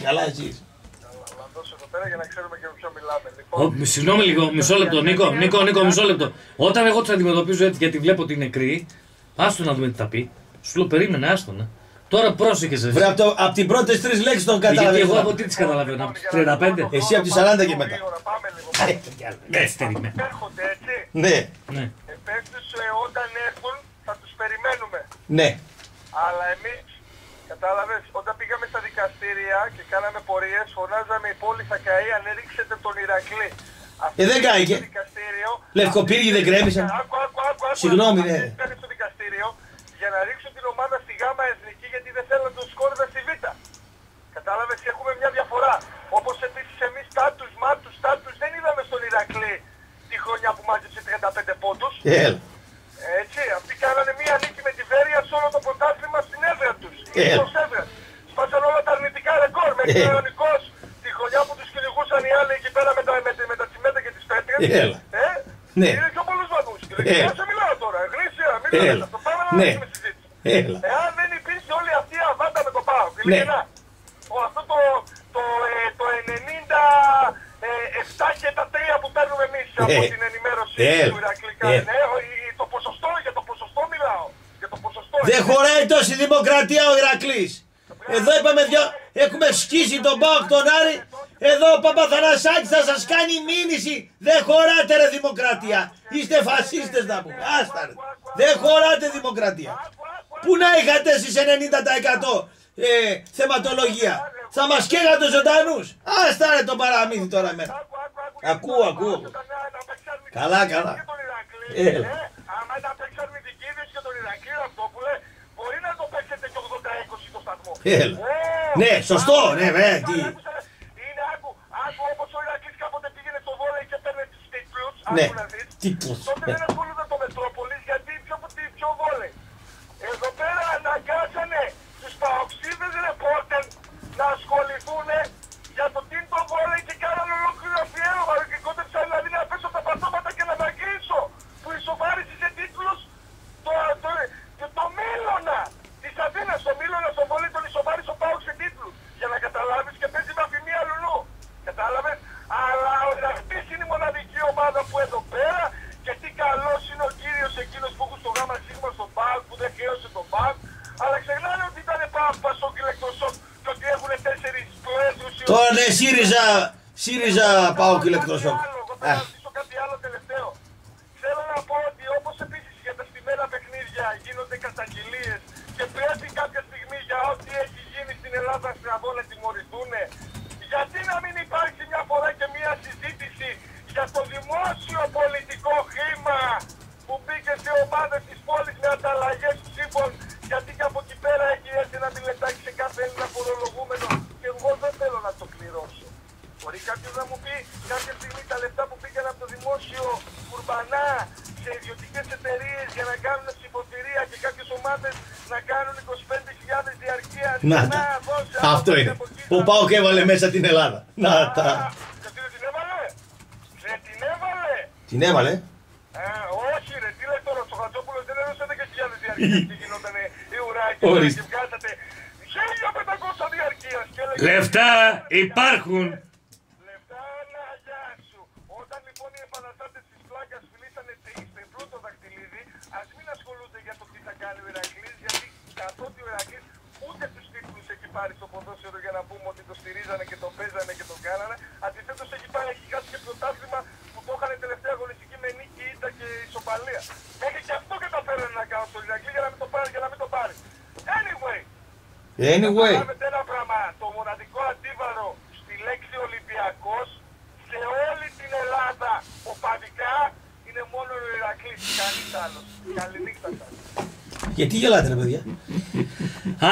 Καλά εσείς. Να δώσω εδώ πέρα για να ξέρουμε και με ποιο μιλάμε. Λοιπόν, Ω, Συγγνώμη λίγο, μισό λεπτό. Νίκο, Νίκο, Νίκο, μισό λεπτό. Όταν εγώ τους αντιμετωπίζω έτσι γιατί βλέπω ότι είναι νεκρή, άστο να δούμε τι θα πει. Σου λέω περίμενε, άστο να. Τώρα πρόσεχε εσύ. Βρε, από, το, από την πρώτες τρεις λέξεις τον Γιατί καταλαβαίνω. εγώ από τι τις καταλαβαίνω, από τις 35. Εσύ από τις 40 και μετά. Γρήγορα, πάμε λίγο. Καθυστερημένα. Έρχονται έτσι. Ναι, Ναι. Επέκτους όταν έρθουν θα τους περιμένουμε. ναι. Αλλά εμείς, κατάλαβες, όταν πήγαμε στα δικαστήρια και κάναμε πορείες, φωνάζαμε η πόλη θα καεί αν έριξετε τον Ηρακλή. Αυτό Ε, δεν κάηκε. Στο δικαστήριο, Λευκοπύργοι δεν κρέμισαν. Άκου, άκου, άκου, άκου. Συγγνώμη, Αυτοί ναι. πήγανε στο δικαστήριο για να ρίξουν την ομάδα στη ΓΑΜΑ Εθνική γιατί δεν θέλουν να τους σκόρδα στη Β. Κατάλαβες, έχουμε μια διαφορά. Όπως επίσης εμείς τάτους, μάτους, τάτους δεν είδαμε στον Ηρακλή τη χρονιά που μάζεψε 35 πόντους. Έλα. Έτσι, αυτοί κάνανε μία νίκη με τη Βέρεια σε όλο το πρωτάθλημα στην έδρα τους. Ε. Εκτός έδρας. Σπάσαν όλα τα αρνητικά ρεκόρ. Μέχρι Ε. ο Ιωνικός, τη χρονιά που τους κυνηγούσαν οι άλλοι εκεί πέρα με τα, με, τα- με τα τσιμέντα και τις πέτρες. Έλα. Ε, Ναι. Είναι πιο πολλούς βαθμούς. Ε. Ε. σε μιλάω τώρα. Γνήσια, μην Έλα. μιλάτε αυτό. Πάμε να Ναι. αρχίσουμε συζήτηση. Έλα. Εάν δεν υπήρχε όλη αυτή η αβάντα με το ΠΑΟΚ, Ναι. ειλικρινά, ο, αυτό το, το, ε, το 97 και τα 3 που παίρνουμε εμείς από Ε. την ενημέρωση Ε. του Ηρακλή Ε. ναι, ο- η- το ποσοστό, για το ποσοστό μιλάω. Για το ποσοστό. Δεν χωράει τόση δημοκρατία ο Ηρακλής. Εδώ είπαμε δυο, έχουμε σκίσει τον Πάοκ τον Άρη. Εδώ ο Παπαθανασάκης θα σας κάνει μήνυση. Δεν χωράτε ρε δημοκρατία. Είστε φασίστες να πούμε. Άστα ρε. Δεν χωράτε δημοκρατία. Πού να είχατε εσείς 90% ε, θεματολογία. Θα μας καίγατε ζωντανούς. Άστα ρε το παραμύθι τώρα εμένα. Άκου, άκου, άκου, Ακούω, ακούω. Όταν, ε, να παίξει αρνητική Καλά, δίκη καλά. και τον Ηρακλή, Έλα. ε, άμα να παίξει αρνητική δίκη και τον Ηρακλή, Ραπτόπουλε, μπορεί να το παίξετε και 80-20 το σταθμό. Έλα. Ω, Ναι, σωστό, άκου, ναι, βέβαια, άκου, τι. άκουσα, Είναι άκου, άκου όπως ο Ηρακλής κάποτε πήγαινε στο βόλεϊ και παίρνε τις τίτλους, Ναι. άκου να δεις. Τίτλους, Τότε ναι. δεν ασχολούνταν το Μετρόπολης γιατί πιο, τι, πιο βόλεϊ. Εδώ πέρα αναγκάσανε τους παοξίδες ρεπόρτερ να ασχοληθούν για το τι είναι το βόλεϊ και κάνανε ολόκληρο αφιέρωμα και κόντεψαν δηλαδή να πέσω τα πατώματα και να δακρύσω που ισοφάρισε σε τίτλους το, το, το, το Μίλωνα της Αθήνας, το Μίλωνα στο βόλεϊ τον ισοφάρισε ο Πάοξ σε τίτλους για να καταλάβεις και παίζει με αφημία λουλού. Κατάλαβες, αλλά ο Ηρακλής είναι η μοναδική ομάδα που εδώ πέρα και τι καλός είναι ο κύριος εκείνος που έχουν στο γάμα σίγμα στον ΠΑΟΚ που δεν χρέωσε τον ΠΑΟΚ αλλά ξεχνάνε ότι ήταν πασόκ ηλεκτροσόκ και ότι έχουν τέσσερις προέδρους οι Τώρα ναι, ΣΥΡΙΖΑ, ΣΥΡΙΖΑ πάω και ηλεκτροσόκ. Κάτι άλλο, εγώ θέλω να ρωτήσω κάτι άλλο τελευταίο. Θέλω να πω ότι όπως επίσης για τα στημένα παιχνίδια γίνονται καταγγελίες και πρέπει κάποια στιγμή για ό,τι έχει γίνει στην Ελλάδα στραβό να τιμωρηθούν, γιατί να μην υπάρξει μια φορά και μια συζήτηση για το δημόσιο πολιτικό χρήμα που μπήκε σε ομάδες της πόλης με ανταλλαγές ψήφων γιατί και από εκεί πέρα έχει έρθει ένα μιλετάκι σε κάθε Έλληνα φορολογούμενο και εγώ δεν θέλω να το πληρώσω. Μπορεί κάποιο να μου πει κάποια στιγμή τα λεφτά που πήγαν από το δημόσιο κουρμπανά σε ιδιωτικές εταιρείες για να κάνουν ψηφοφορία και κάποιες ομάδες να κάνουν 25.000 διαρκεία. Να τα. Αυτό είναι. Ο Πάοκ έβαλε μέσα την Ελλάδα. Να τα. Γιατί δεν την έβαλε; Δεν την έβαλε. Την έβαλε; Ε, όχι ρε, τι λέει τώρα, ο Τσοχατζόπουλος δεν έδωσε 10.000 διαρκείας και γινόταν η ουράκη Ορίστε. και βγάζατε 1.500 διαρκείας και έλεγε Λεφτά υπάρχουν. Λεφτά να γεια σου. Όταν λοιπόν οι επαναστάτες της πλάκας φιλήσανε στην πρώτο δακτυλίδι, ας μην ασχολούνται για το τι θα κάνει ο Ηρακλής, γιατί καθότι ο Ηρακλής ούτε τους τίτλους έχει πάρει στο ποδόσφαιρο για να πούμε ότι το στηρίζανε και το παίζανε και το κάνανε. Αντιθέτως έχει πάρει έχει χάσει και πρωτάθλημα που το είχαν τελευταία αγωνιστική με νίκη, ήττα και ισοπαλία. Μέχρι και αυτό καταφέρανε να κάνουν στο Ηρακλή για να μην το πάρει, για να μην το πάρει. Anyway, Anyway. Καταλάβετε ένα πράγμα. Το μοναδικό αντίβαρο στη λέξη Ολυμπιακός σε όλη την Ελλάδα οπαδικά είναι μόνο ο Ηρακλής. Κανείς άλλος. Καληνύχτα σας. Γιατί γελάτε ρε παιδιά;